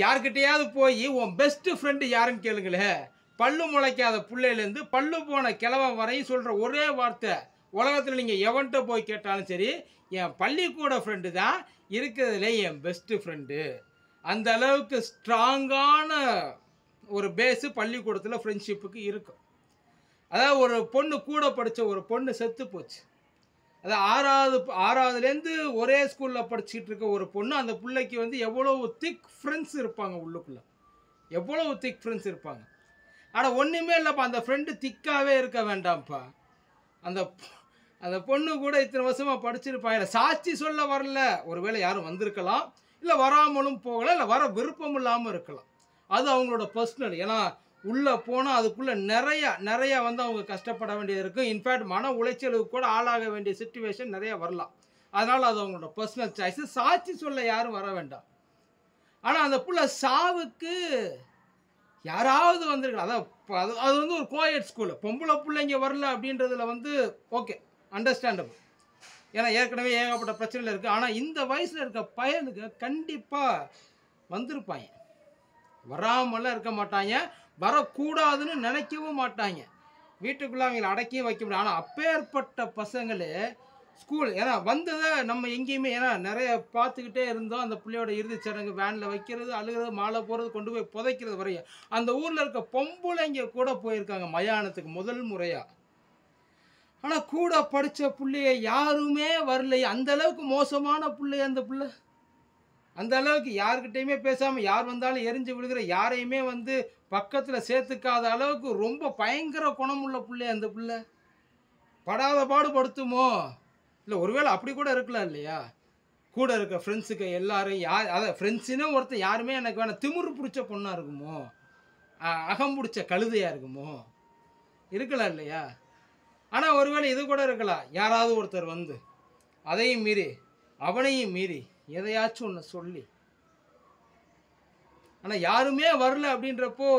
யார்கிட்டையாவது போய் உன் best friend யாருன்னு கேளுங்களே. பல்லு முளைக்காத பிள்ளையிலேருந்து பல்லு போன கிழவன் வரையும் சொல்கிற ஒரே வார்த்தை. உலகத்தில் நீங்கள் எவன்கிட்ட போய் கேட்டாலும் சரி என் பள்ளிக்கூட ஃப்ரெண்டு தான் இருக்கிறதுல என் பெஸ்ட்டு ஃப்ரெண்டு அந்த அளவுக்கு ஸ்ட்ராங்கான ஒரு பேஸு பள்ளிக்கூடத்தில் ஃப்ரெண்ட்ஷிப்புக்கு இருக்கும். அதாவது ஒரு பொண்ணு கூட படித்த ஒரு பொண்ணு செத்து போச்சு. அது ஆறாவது ஆறாவதுலேருந்து ஒரே ஸ்கூலில் படிச்சுட்டு இருக்க ஒரு பொண்ணு அந்த பிள்ளைக்கு வந்து எவ்வளவு திக் ஃப்ரெண்ட்ஸ் இருப்பாங்க உள்ளுக்குள்ளே. எவ்வளவு திக் ஃப்ரெண்ட்ஸ் இருப்பாங்க. ஆனால் ஒன்றுமே இல்லைப்பா அந்த ஃப்ரெண்டு திக்காகவே இருக்க வேண்டாம்ப்பா. அந்த அந்த பொண்ணு கூட இத்தனை வருஷமாக படிச்சிருப்பாங்க சாட்சி சொல்ல வரல. ஒருவேளை யாரும் வந்திருக்கலாம். இல்லை வராமலும் போகலாம். இல்லை வர விருப்பம் இல்லாமல் இருக்கலாம். அது அவங்களோட பர்சனல் ஏன்னா உள்ளே போனால் அதுக்குள்ளே நிறையா நிறையா வந்து அவங்க கஷ்டப்பட வேண்டியது இருக்கும் இன்ஃபேக்ட் மன உளைச்சலுக்கு கூட ஆளாக வேண்டிய சுச்சுவேஷன் நிறைய வரலாம். அதனால் அது அவங்களோட பர்சனல் சாய்ஸு சாட்சி சொல்ல யாரும் வர வேண்டாம். ஆனால் அந்த புள்ள சாவுக்கு யாராவது வந்திருக்கலாம். அதான் அது அது வந்து ஒரு கோயட் ஸ்கூலு பொம்பளை பிள்ளைங்க வரல அப்படின்றதுல வந்து ஓகே அண்டர்ஸ்டாண்டபிள் ஏன்னா ஏற்கனவே ஏகப்பட்ட பிரச்சனைகள் இருக்குது ஆனால் இந்த வயசில் இருக்க பையனுக்கு கண்டிப்பாக வந்திருப்பாங்க. வராமலாம் இருக்க மாட்டாங்க. வரக்கூடாதுன்னு நினைக்கவும் மாட்டாங்க. வீட்டுக்குள்ளே அவங்கள அடக்கியும் வைக்க முடியும் ஆனால் அப்பேற்பட்ட பசங்களே ஸ்கூல் ஏன்னா வந்ததை நம்ம எங்கேயுமே ஏன்னா நிறைய பார்த்துக்கிட்டே இருந்தோம். அந்த பிள்ளையோட இறுதிச் சடங்கு வேனில் வைக்கிறது அழுகிறது மாலை போகிறது கொண்டு போய் புதைக்கிறது வரையும். அந்த ஊரில் இருக்க பொம்பளைங்க கூட போயிருக்காங்க மயானத்துக்கு முதல் முறையாக ஆனால் கூட படித்த பிள்ளைய யாருமே வரலையே. அந்த அளவுக்கு மோசமான பிள்ளைய அந்த பிள்ளை. அந்த அளவுக்கு யாருக்கிட்டையுமே பேசாமல் யார் வந்தாலும் எரிஞ்சு விழுகிற யாரையுமே வந்து பக்கத்தில் சேர்த்துக்காத அளவுக்கு ரொம்ப பயங்கர குணமுள்ள பிள்ளை அந்த பிள்ளை. படாத பாடு படுத்துமோ இல்லை ஒருவேளை அப்படி கூட இருக்கலாம் இல்லையா? கூட இருக்க ஃப்ரெண்ட்ஸுக்கு எல்லாரும் யார் அதை ஃப்ரெண்ட்ஸுன்னு ஒருத்தன் யாருமே எனக்கு வேணாம் திமிரு பிடிச்ச பொண்ணாக இருக்குமோ? அகம் பிடிச்ச கழுதையாக இருக்குமோ? இருக்கலாம் இல்லையா? ஆனால் ஒருவேளை இது கூட இருக்கலாம். யாராவது ஒருத்தர் வந்து அதையும் மீறி அவனையும் மீறி எதையாச்சும் ஒன்று சொல்லி. ஆனால் யாருமே வரல அப்படின்றப்போ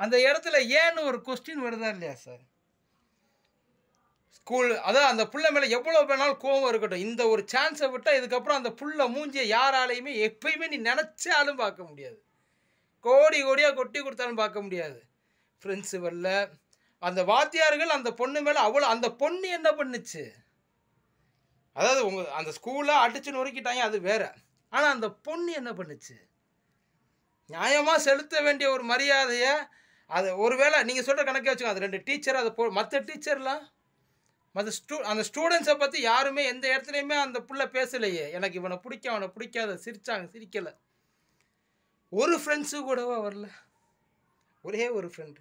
அந்த இடத்துல ஏன்னு ஒரு கொஸ்டின் வருதா இல்லையா சார் ஸ்கூல் அதான் அந்த புள்ள மேலே எவ்வளோ வேணாலும் கோவம் இருக்கட்டும். இந்த ஒரு சான்ஸை விட்டால் இதுக்கப்புறம் அந்த புள்ள மூஞ்சியை யாராலையுமே எப்பயுமே நீ நினச்சாலும் பார்க்க முடியாது. கோடி கோடியாக கொட்டி கொடுத்தாலும் பார்க்க முடியாது. ஃப்ரெண்ட்ஸு அந்த வாத்தியார்கள் அந்த பொண்ணு மேலே அவ்வளோ அந்த பொண்ணு என்ன பண்ணுச்சு? அதாவது உங்கள் அந்த ஸ்கூலில் அடிச்சு நொறுக்கிட்டாங்க அது வேற. ஆனால் அந்த பொண்ணு என்ன பண்ணுச்சு? நியாயமாக செலுத்த வேண்டிய ஒரு மரியாதையை அது ஒருவேளை நீங்கள் சொல்கிற கணக்கே வச்சுக்கோங்க அது ரெண்டு டீச்சர் அதை போ மற்ற டீச்சர்லாம் மற்ற ஸ்டூ அந்த ஸ்டூடெண்ட்ஸை பற்றி யாருமே எந்த இடத்துலையுமே அந்த புள்ள பேசலையே. எனக்கு இவனை பிடிக்க அவனை பிடிக்காத சிரிச்சாங்க சிரிக்கலை. ஒரு ஃப்ரெண்ட்ஸு கூடவா வரல. ஒரே ஒரு ஃப்ரெண்டு